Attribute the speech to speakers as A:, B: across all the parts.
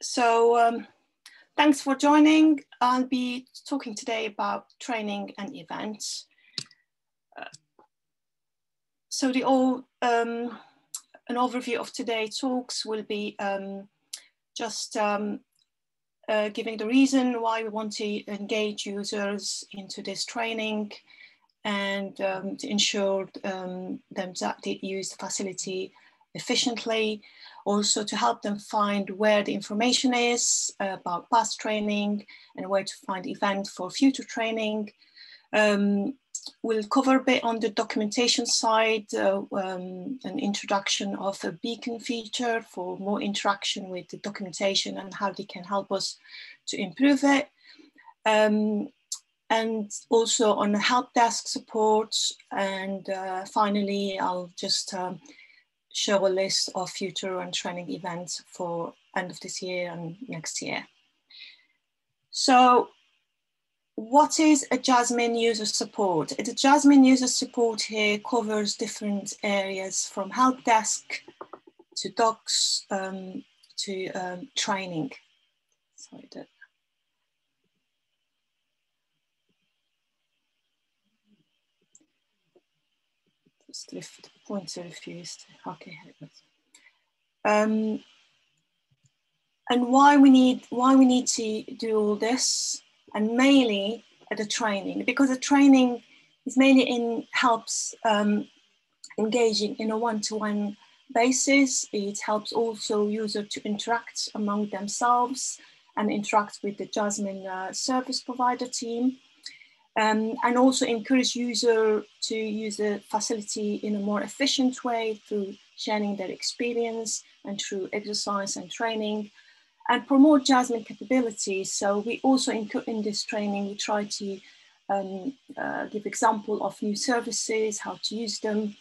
A: so um, thanks for joining. I'll be talking today about training and events. Uh, so the all, um, an overview of today's talks will be um, just um, uh, giving the reason why we want to engage users into this training and um, to ensure um, them that they use the facility efficiently, also to help them find where the information is about past training and where to find event for future training. Um, we'll cover a bit on the documentation side, uh, um, an introduction of a beacon feature for more interaction with the documentation and how they can help us to improve it. Um, and also on the help desk support. And uh, finally, I'll just um, show a list of future and training events for end of this year and next year. So what is a JASMIN user support? The JASMIN user support here covers different areas from help desk to docs um, to um, training. Sorry, that lift pointer refused. Okay, um, and why we need why we need to do all this and mainly at the training because the training is mainly in helps um, engaging in a one-to-one basis. It helps also user to interact among themselves and interact with the JASMIN uh, service provider team. Um, and also encourage user to use the facility in a more efficient way through sharing their experience and through exercise and training and promote JASMIN capabilities. So we also in, this training, we try to um, uh, give example of new services, how to use them.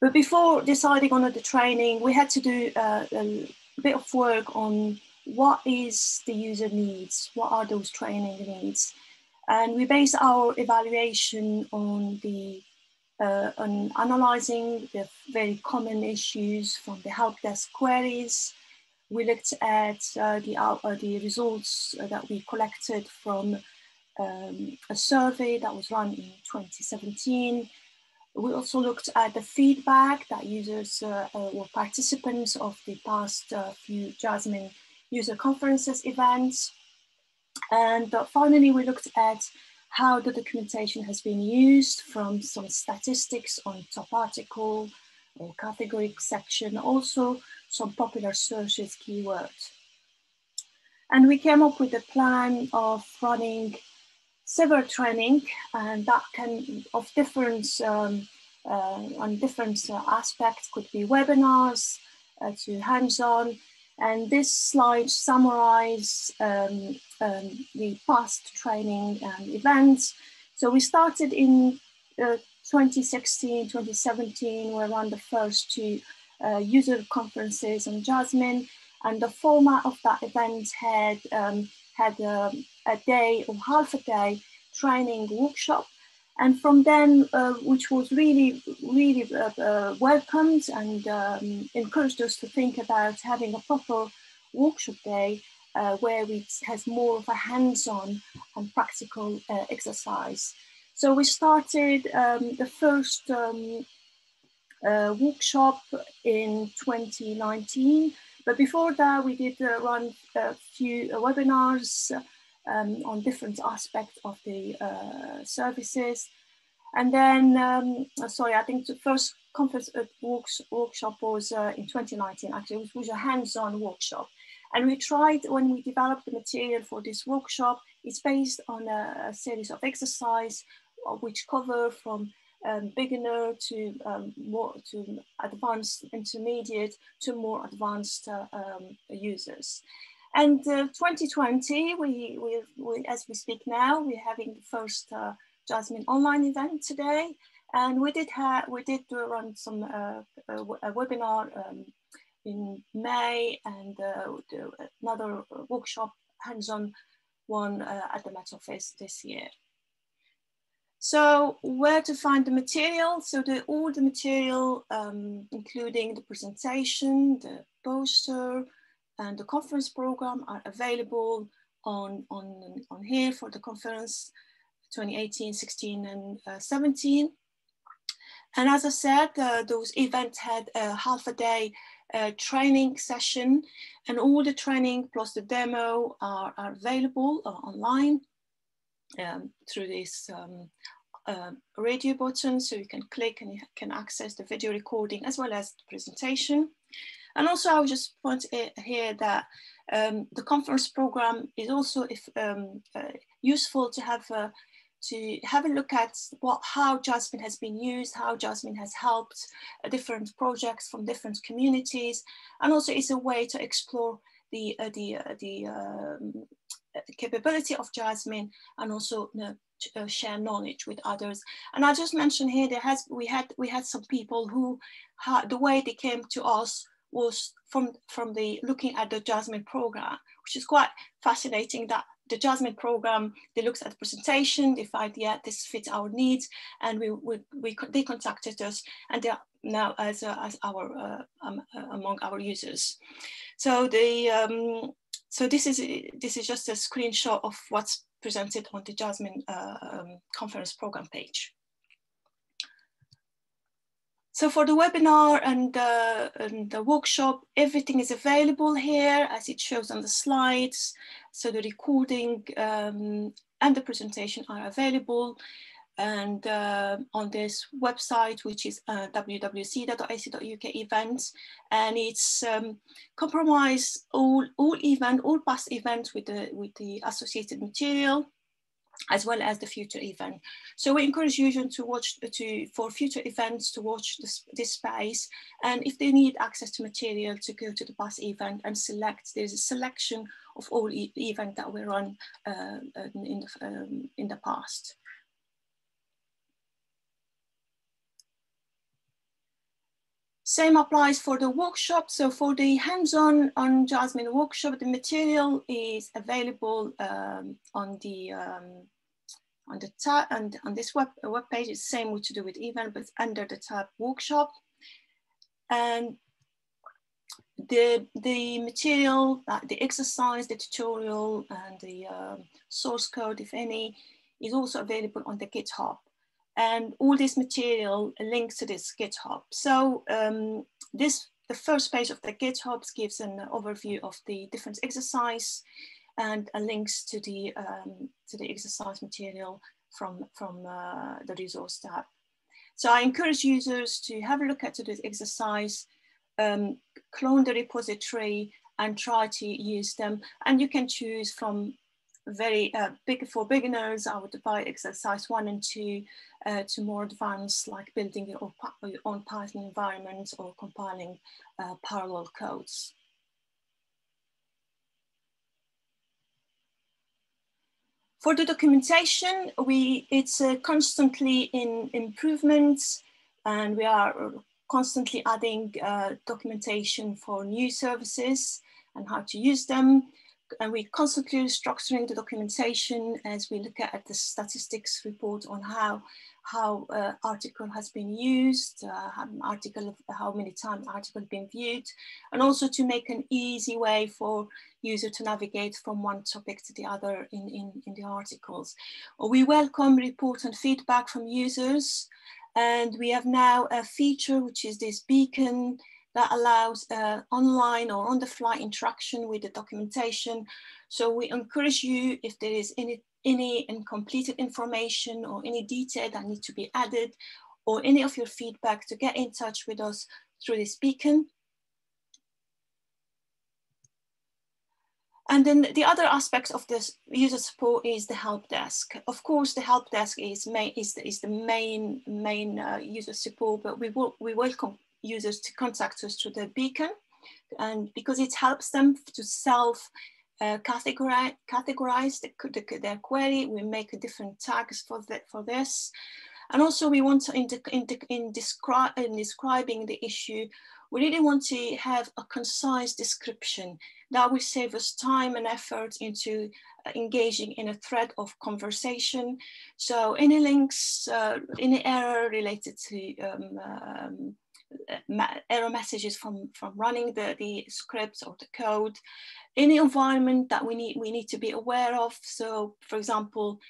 A: But before deciding on the training, we had to do uh, a bit of work on what is the user needs, what are those training needs. And we base our evaluation on the uh, on analyzing the very common issues from the help desk queries. We looked at uh, the, uh, the results that we collected from um, a survey that was run in 2017. We also looked at the feedback that users uh, uh, were participants of the past uh, few JASMIN user conferences events. And finally, we looked at how the documentation has been used from some statistics on top article or category section, also some popular searches keywords. And we came up with a plan of running several training and that can of different um, uh, on different uh, aspects could be webinars uh, to hands-on and this slide summarizes um, um, the past training and events. So we started in uh, 2016, 2017, we ran the first two uh, user conferences on JASMIN. And the format of that event had, um, had um, a day or half a day training workshop and from then, uh, which was really, really uh, uh, welcomed and um, encouraged us to think about having a proper workshop day uh, where it has more of a hands-on and practical uh, exercise. So we started um, the first um, uh, workshop in 2019, but before that we did run a few webinars um, on different aspects of the uh, services. And then, um, sorry, I think the first conference uh, works, workshop was uh, in 2019, actually, it was a hands-on workshop. And we tried, when we developed the material for this workshop, it's based on a, a series of exercise uh, which cover from um, beginner to um, more to advanced intermediate to more advanced uh, um, users. And uh, 2020, we, we, we, as we speak now, we're having the first uh, JASMIN online event today. And we did have, we did run some uh, a, a webinar um, in May and uh, another workshop hands-on one uh, at the Met Office this year. So where to find the material? So the, all the material, um, including the presentation, the poster, and the conference program are available on, on, on here for the conference 2018, 16, and uh, 17. And as I said, uh, those events had a half a day uh, training session and all the training plus the demo are, are available uh, online um, through this um, uh, radio button. So you can click and you can access the video recording as well as the presentation. And also I would just point here that um, the conference program is also if, um, uh, useful to have uh, to have a look at what how JASMIN has been used, how JASMIN has helped uh, different projects from different communities, and also it's a way to explore the uh, the uh, the, um, capability of JASMIN and also uh, share knowledge with others. And I just mentioned here there has we had we had some people who the way they came to us was from from the looking at the JASMIN program, which is quite fascinating that the JASMIN program, they looked at the presentation, they find, yeah, this fits our needs, and we, we, we they contacted us, and they are now as, uh, as our, uh, um, uh, among our users. So the, um, so this is, this is just a screenshot of what's presented on the JASMIN uh, um, conference program page. So for the webinar and, uh, and, the workshop, everything is available here as it shows on the slides. So the recording um, and the presentation are available. And uh, on this website, which is uh, wwc.ac.uk events, and it's um, compromise all all event, all past events with the with the associated material, as well as the future event. So we encourage users to watch to for future events to watch this, this space, and if they need access to material, to go to the past event and select. There's a selection of all e event that we run uh, in the um, in the past. Same applies for the workshop. So for the hands-on on JASMIN workshop, the material is available um, on the um, on the tab and on this web uh, web page. It's same what to do with event, but under the tab workshop. And the the material, uh, the exercise, the tutorial, and the um, source code, if any, is also available on the GitHub and all this material links to this GitHub. So um, this, the first page of the GitHub gives an overview of the different exercise and links to the, um, to the exercise material from, from uh, the resource tab. So I encourage users to have a look at this exercise, um, clone the repository and try to use them. And you can choose from very uh, big for beginners, I would divide exercise one and two uh, to more advanced, like building your, own Python environment or compiling uh, parallel codes. For the documentation, we it's uh, constantly in improvements and we are constantly adding uh, documentation for new services and how to use them and we constantly structuring the documentation as we look at the statistics report on how how uh, article has been used, uh, how article how many times article been viewed, and also to make an easy way for user to navigate from one topic to the other in, in, in the articles. We welcome report and feedback from users, and we have now a feature which is this beacon that allows uh, online or on the fly interaction with the documentation. So we encourage you if there is any, any incompleted information or any detail that need to be added or any of your feedback to get in touch with us through this beacon. And then the other aspect of this user support is the help desk. Of course, the help desk is, main, is, the, is the main, main uh, user support, but we, will, we welcome users to contact us through the beacon and because it helps them to self uh, categorize, categorize the, the, their query. We make different tags for, the, for this. And also we want to, in, in, in, descri in describing the issue, we really want to have a concise description that will save us time and effort into uh, engaging in a thread of conversation. So any links, uh, any error related to um, um, error messages from, from running the, the scripts or the code, any environment that we need, we need to be aware of. So for example,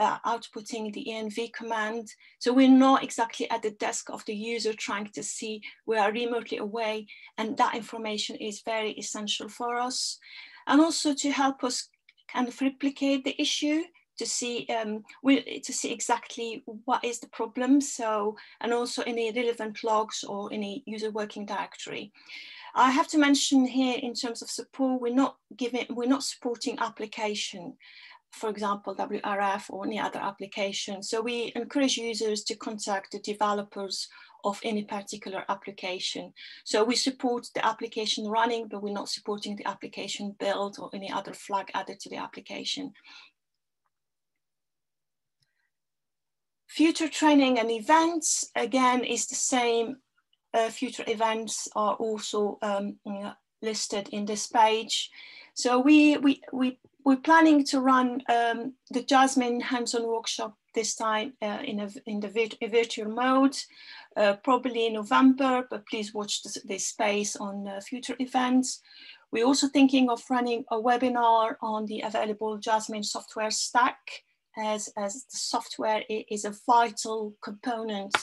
A: uh, outputting the env command. So we're not exactly at the desk of the user trying to see we are remotely away and that information is very essential for us. And also to help us kind of replicate the issue to see um, to see exactly what is the problem. So and also any relevant logs or any user working directory. I have to mention here in terms of support, we're not giving, we're not supporting application for example, WRF or any other application. So we encourage users to contact the developers of any particular application. So we support the application running, but we're not supporting the application build or any other flag added to the application. Future training and events, again, is the same. Uh, future events are also um, listed in this page. So we, we, we we're planning to run um, the JASMIN hands-on workshop this time uh, in, a, in the vir virtual mode, uh, probably in November, but please watch this, this space on uh, future events. We're also thinking of running a webinar on the available JASMIN software stack as, as the software is a vital component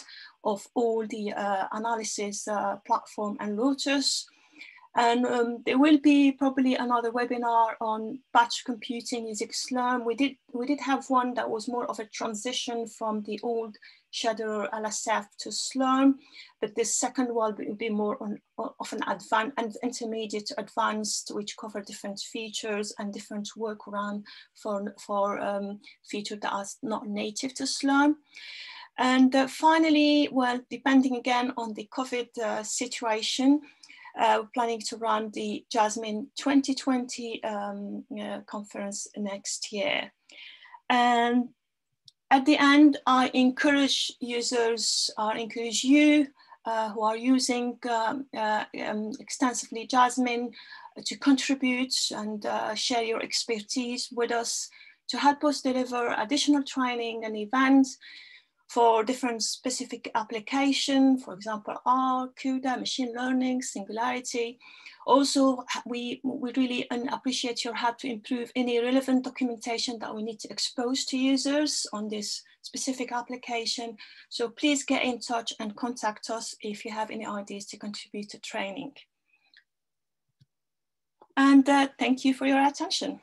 A: of all the uh, analysis uh, platform and Lotus. And um, there will be probably another webinar on batch computing using Slurm. We did, we did have one that was more of a transition from the old Shader LSF to Slurm, but this second one will be more on, of an advanced and intermediate advanced, which cover different features and different workaround for, for um, features that are not native to Slurm. And uh, finally, well, depending again on the COVID uh, situation, we're planning to run the JASMIN 2020 um, uh, conference next year. And at the end, I encourage users, I encourage you uh, who are using um, uh, um, extensively JASMIN to contribute and uh, share your expertise with us to help us deliver additional training and events for different specific application, for example, R, CUDA, machine learning, singularity. Also, we, we really appreciate your help to improve any relevant documentation that we need to expose to users on this specific application. So please get in touch and contact us if you have any ideas to contribute to training. And uh, thank you for your attention.